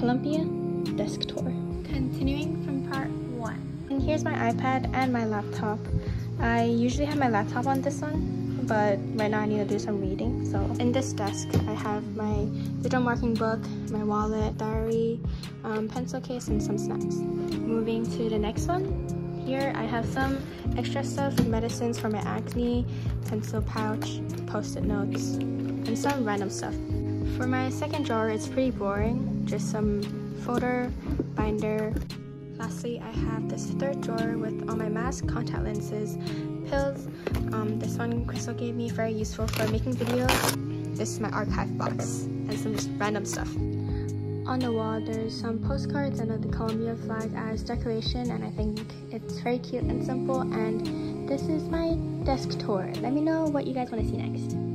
Columbia desk tour. Continuing from part one. And here's my iPad and my laptop. I usually have my laptop on this one, but right now I need to do some reading. So in this desk, I have my digital marking book, my wallet, diary, um, pencil case, and some snacks. Moving to the next one. Here I have some extra stuff, medicines for my acne, pencil pouch, post-it notes, and some random stuff. For my second drawer, it's pretty boring, just some folder, binder. Lastly, I have this third drawer with all my masks, contact lenses, pills. Um, this one Crystal gave me, very useful for making videos. This is my archive box and some just random stuff. On the wall, there's some postcards and the Columbia flag as decoration, and I think it's very cute and simple. And this is my desk tour. Let me know what you guys want to see next.